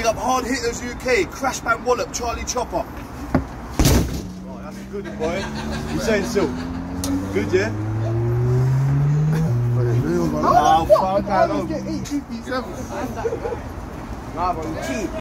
Big up Hard Hitters UK, Crash Band Wallop, Charlie Choppa. Oh, that's a good boy. You're saying so? Good, yeah? Oh, fuck, I don't get 857. Nah, bro, you cheat.